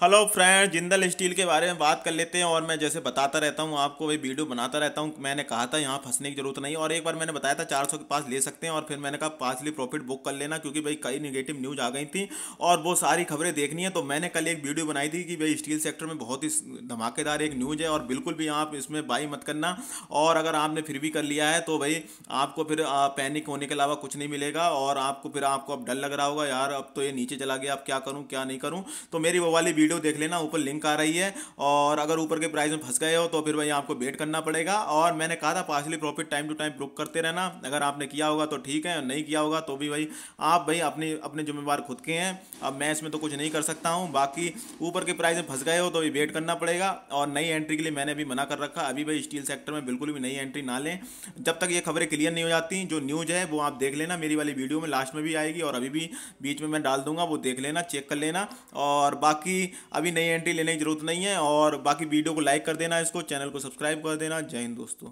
Hello friend Jindal steel के बारे में बात कर लेते हैं और मैं जैसे बताता रहता हूँ, आपको भाई वीडियो बनाता रहता हूँ। मैंने कहा था यहाँ फंसने की ज़रूरत नहीं और एक बार मैंने बताया था 400 के पास ले सकते हैं और फिर मैंने कहा पार्सली प्रॉफिट बुक कर लेना क्योंकि भाई कई निगेटिव न्यूज़ आ गई थी और वो सारी खबरें देखनी है। तो मैंने कल एक वीडियो बनाई थी कि भाई स्टील सेक्टर में बहुत ही धमाकेदार एक न्यूज़ है और बिल्कुल भी आप इसमें बाई मत करना और अगर आपने फिर भी कर लिया है तो भाई आपको फिर पैनिक होने के अलावा कुछ नहीं मिलेगा और आपको फिर आपको अब डर लग रहा होगा, यार, अब तो ये नीचे चला गया, अब क्या करूँ, क्या नहीं करूँ? तो मेरी वो वाली वीडियो देख लेना, ऊपर लिंक आ रही है, और अगर ऊपर के प्राइस में फंस गए हो तो फिर भाई आपको वेट करना पड़ेगा, और मैंने कहा था partially profit time to time book करते रहना, अगर आपने किया होगा तो ठीक है, और नहीं किया होगा तो भी भाई आप भाई अपनी, अपने जिम्मेवार खुद के हैं, अब मैं इसमें तो कुछ नहीं कर सकता हूँ, बाकी ऊपर के प्राइस में फंस गए हो तो भी वेट करना पड़ेगा, और नई एंट्री के लिए मैंने भी मना कर रखा, अभी भाई स्टील सेक्टर में बिल्कुल भी नई एंट्री ना लें, जब तक ये खबरें क्लियर नहीं हो जाती, जो न्यूज़ है वो आप देख लेना, मेरी वाली वीडियो में लास्ट में भी आएगी, और अभी भी बीच में मैं डाल दूँगा, वो देख लेना चेक कर लेना, और बाकी अभी नई एंट्री लेने की ज़रूरत नहीं है और बाकी वीडियो को लाइक कर देना, इसको चैनल को सब्सक्राइब कर देना। जय हिंद दोस्तों।